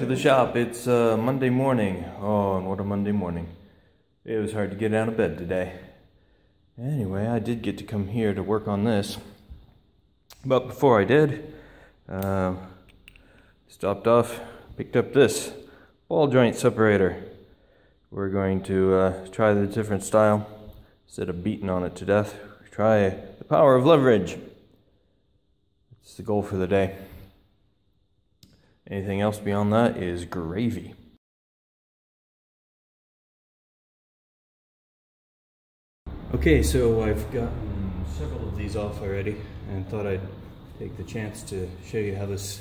to the shop. It's uh, Monday morning. Oh, and what a Monday morning. It was hard to get out of bed today. Anyway, I did get to come here to work on this. But before I did, uh, stopped off, picked up this ball joint separator. We're going to uh, try the different style. Instead of beating on it to death, try the power of leverage. It's the goal for the day. Anything else beyond that is gravy. Okay, so I've gotten several of these off already and thought I'd take the chance to show you how this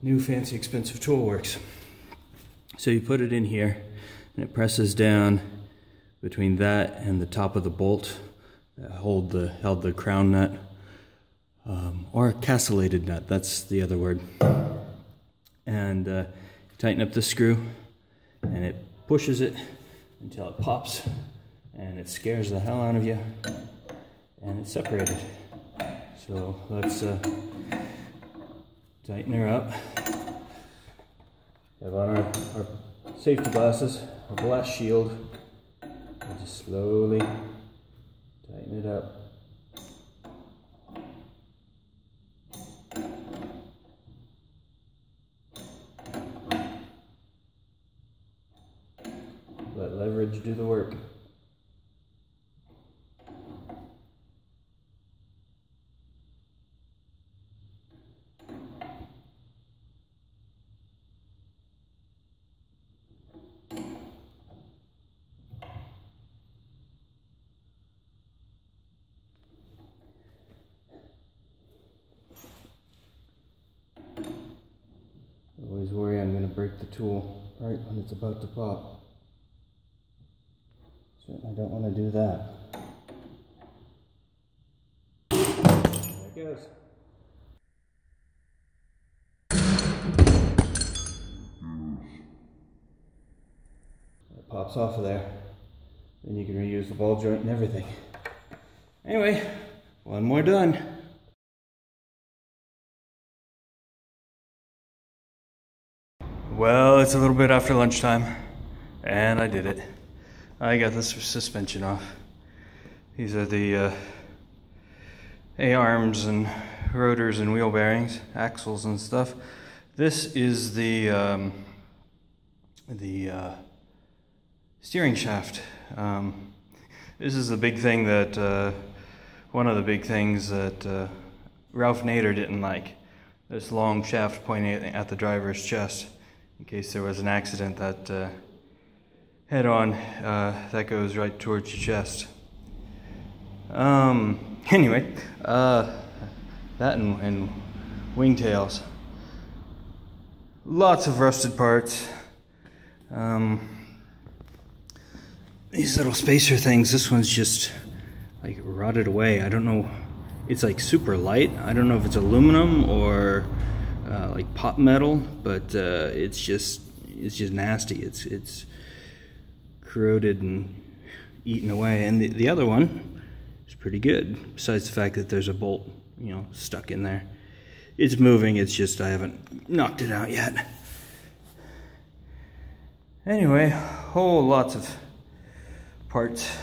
new fancy expensive tool works. So you put it in here and it presses down between that and the top of the bolt that hold the, held the crown nut um, or castellated nut, that's the other word and uh, tighten up the screw and it pushes it until it pops and it scares the hell out of you and it's separated. So let's uh, tighten her up. Have on our, our safety glasses, our blast shield, and just slowly tighten it up. Let leverage do the work. Always worry I'm going to the tool right when it's about to pop. Certainly don't want to do that. There it goes. It pops off of there. Then you can reuse the ball joint and everything. Anyway, one more done. A little bit after lunchtime, and I did it. I got this suspension off. These are the uh, A-arms and rotors and wheel bearings, axles and stuff. This is the um, the uh, steering shaft. Um, this is the big thing that uh, one of the big things that uh, Ralph Nader didn't like. This long shaft pointing at the driver's chest in case there was an accident that uh, head on uh, that goes right towards your chest. Um, anyway, uh, that and, and wingtails. Lots of rusted parts. Um, these little spacer things, this one's just like rotted away. I don't know, it's like super light. I don't know if it's aluminum or uh, like pot metal, but uh, it's just it's just nasty. It's it's corroded and eaten away. And the, the other one is pretty good. Besides the fact that there's a bolt, you know, stuck in there. It's moving. It's just I haven't knocked it out yet. Anyway, whole lots of parts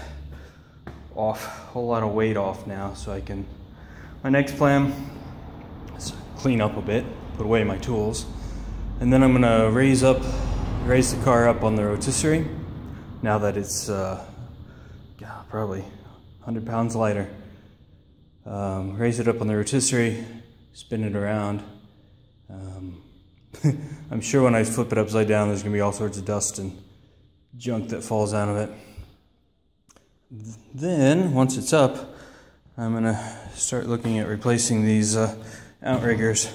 off, whole lot of weight off now, so I can. My next plan is clean up a bit put away my tools. And then I'm gonna raise up, raise the car up on the rotisserie. Now that it's uh, yeah, probably 100 pounds lighter. Um, raise it up on the rotisserie, spin it around. Um, I'm sure when I flip it upside down, there's gonna be all sorts of dust and junk that falls out of it. Then, once it's up, I'm gonna start looking at replacing these uh, outriggers.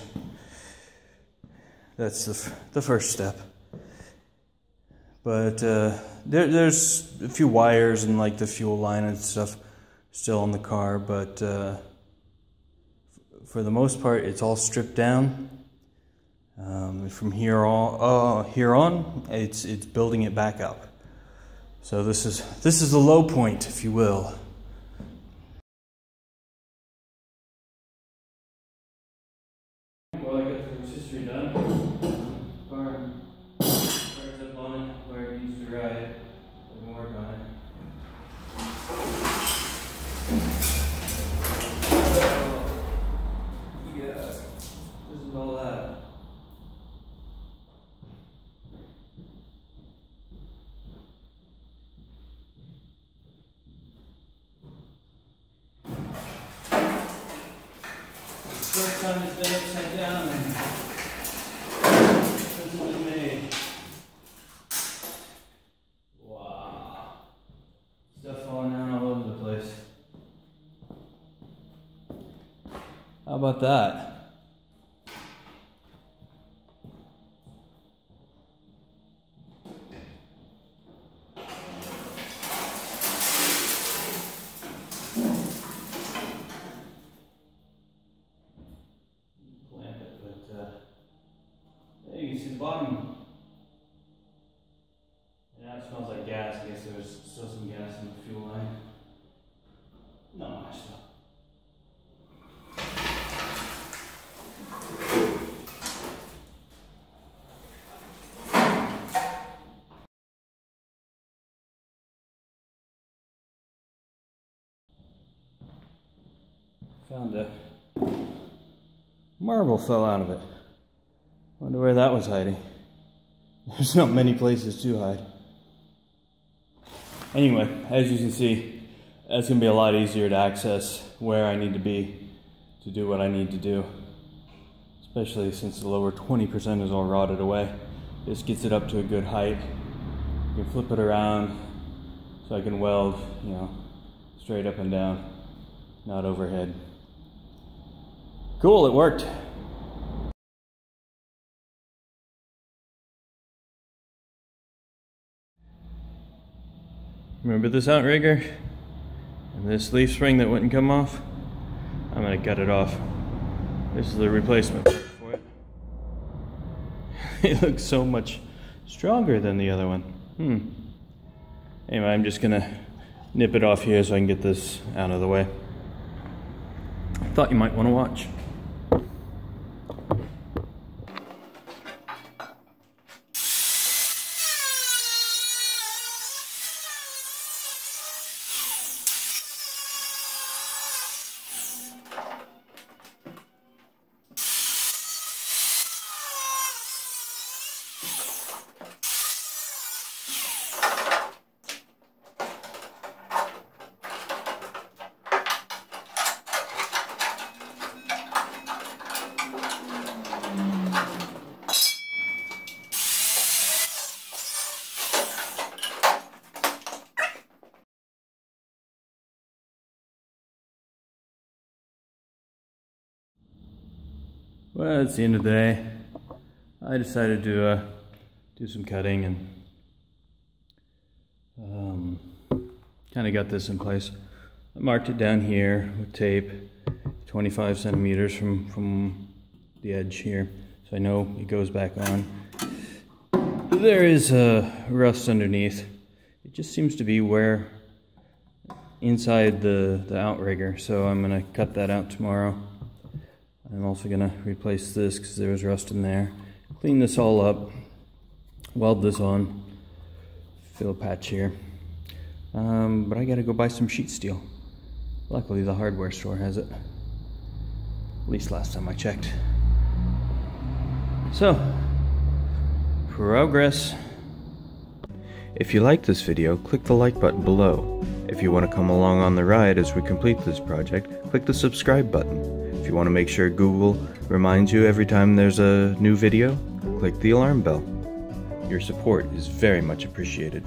That's the, the first step. But uh, there, there's a few wires and like the fuel line and stuff still on the car, but uh, for the most part, it's all stripped down. Um, from here on, uh, here on, it's it's building it back up. So this is this is the low point, if you will. Well, I got the rotisserie done. Car Yeah, this is all that. First time it's been upside down and since it was made. Wow. Stuff falling down all over the place. How about that? Clamp it, but uh, there you can see the bottom. Yeah, uh, it smells like gas. I guess there's still some gas in the fuel line. Not much though. Found a marble fell out of it. Wonder where that was hiding. There's not many places to hide. Anyway, as you can see, that's gonna be a lot easier to access where I need to be to do what I need to do. Especially since the lower 20% is all rotted away. This gets it up to a good height. You can flip it around so I can weld, you know, straight up and down, not overhead. Cool, it worked. Remember this outrigger? And this leaf spring that wouldn't come off? I'm gonna cut it off. This is the replacement for it. it looks so much stronger than the other one. Hmm. Anyway, I'm just gonna nip it off here so I can get this out of the way. Thought you might want to watch. Well, it's the end of the day. I decided to uh, do some cutting and um, kind of got this in place. I marked it down here with tape, 25 centimeters from, from the edge here, so I know it goes back on. There is rust underneath. It just seems to be where inside the, the outrigger, so I'm going to cut that out tomorrow. I'm also going to replace this because there was rust in there. Clean this all up, weld this on, fill a patch here. Um, but I got to go buy some sheet steel. Luckily the hardware store has it. At least last time I checked. So, progress. If you like this video, click the like button below. If you want to come along on the ride as we complete this project, click the subscribe button. You want to make sure Google reminds you every time there's a new video, click the alarm bell. Your support is very much appreciated.